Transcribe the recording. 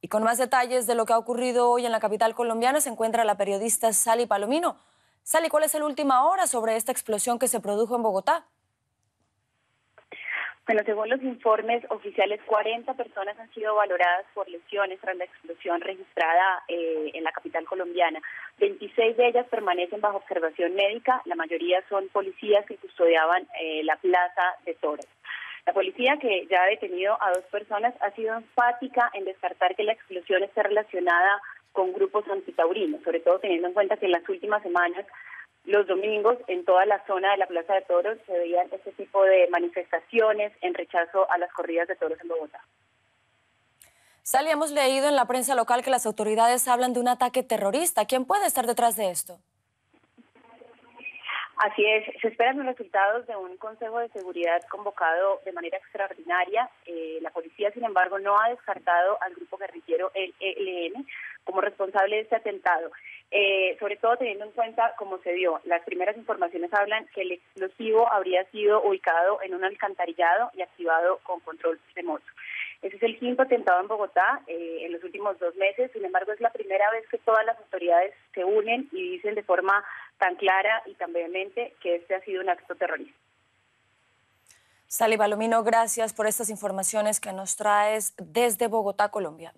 Y con más detalles de lo que ha ocurrido hoy en la capital colombiana se encuentra la periodista Sally Palomino. Sally, ¿cuál es la última hora sobre esta explosión que se produjo en Bogotá? Bueno, según los informes oficiales, 40 personas han sido valoradas por lesiones tras la explosión registrada eh, en la capital colombiana. 26 de ellas permanecen bajo observación médica, la mayoría son policías que custodiaban eh, la plaza de Toros. La policía, que ya ha detenido a dos personas, ha sido enfática en descartar que la explosión esté relacionada con grupos antitaurinos, sobre todo teniendo en cuenta que en las últimas semanas los domingos en toda la zona de la Plaza de Toros se veían este tipo de manifestaciones en rechazo a las corridas de toros en Bogotá. Sally, hemos leído en la prensa local que las autoridades hablan de un ataque terrorista. ¿Quién puede estar detrás de esto? Así es, se esperan los resultados de un Consejo de Seguridad convocado de manera extraordinaria. Eh, la policía, sin embargo, no ha descartado al grupo guerrillero el ELN como responsable de este atentado. Eh, sobre todo teniendo en cuenta cómo se dio. Las primeras informaciones hablan que el explosivo habría sido ubicado en un alcantarillado y activado con control remoto. Ese es el quinto atentado en Bogotá eh, en los últimos dos meses. Sin embargo, es la primera vez que todas las autoridades se unen y dicen de forma tan clara y tan vehemente que este ha sido un acto terrorista. Sally Balomino, gracias por estas informaciones que nos traes desde Bogotá, Colombia.